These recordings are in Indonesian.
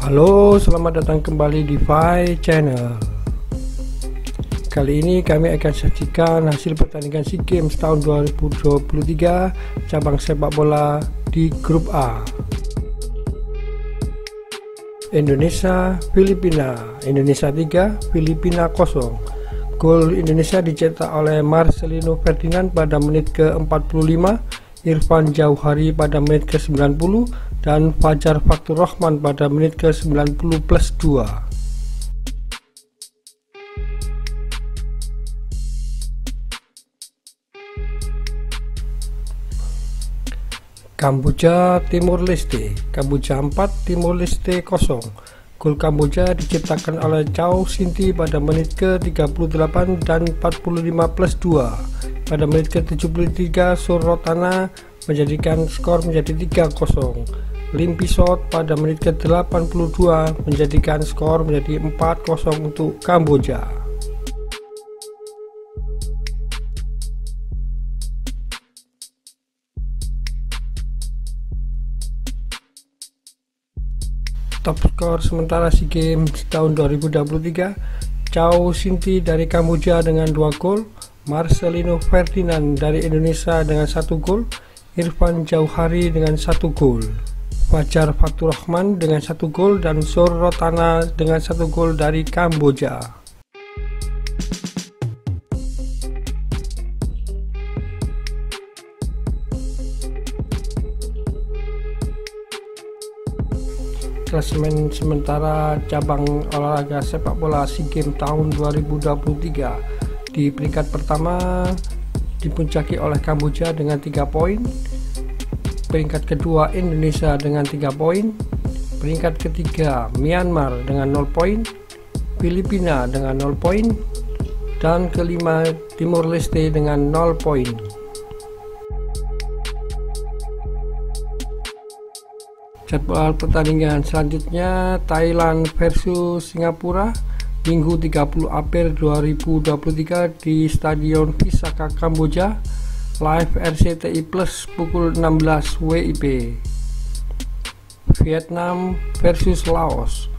Halo, selamat datang kembali di Fi Channel. Kali ini kami akan sajikan hasil pertandingan SEA Games tahun 2023 cabang sepak bola di grup A. Indonesia, Filipina. Indonesia 3, Filipina 0. Gol Indonesia dicetak oleh Marcelino Ferdinand pada menit ke-45, Irfan Jauhari pada menit ke-90 dan Fajar Faktur Rahman pada menit ke-90 plus 2. Kamboja Timur Leste. Kamboja 4 Timur Leste 0 Gol Kamboja diciptakan oleh Chow Sinti pada menit ke-38 dan 45 plus 2 pada menit ke-73 Surotana menjadikan skor menjadi 3-0 Limpisot pada menit ke-82 menjadikan skor menjadi 4-0 untuk Kamboja. Top skor sementara SEA Games tahun 2023 Chow Sinti dari Kamboja dengan 2 gol Marcelino Ferdinand dari Indonesia dengan 1 gol Irfan Jauhari dengan 1 gol Fajar Fatur Rahman dengan satu gol dan Sorotana dengan satu gol dari Kamboja. Klasemen sementara cabang olahraga sepak bola SEA Games tahun 2023 di peringkat pertama dipuncaki oleh Kamboja dengan 3 poin. Peringkat kedua Indonesia dengan 3 poin. Peringkat ketiga Myanmar dengan 0 poin. Filipina dengan 0 poin. Dan kelima Timur Leste dengan 0 poin. Jadwal pertandingan selanjutnya Thailand versus Singapura Minggu 30 April 2023 di Stadion Visaka Kamboja Live RCTI Plus pukul 16 WIB Vietnam versus Laos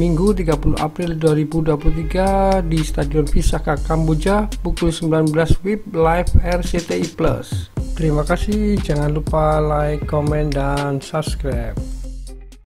Minggu 30 April 2023 di Stadion Visaka Kamboja pukul 19 WIB Live RCTI Plus. Terima kasih jangan lupa like, komen, dan subscribe